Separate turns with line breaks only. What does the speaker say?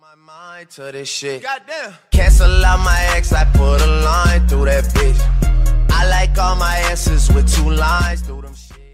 my mind to this shit. Goddamn. Cancel out my ex, I put a line through that bitch. I like all my asses with two lines through them. shit.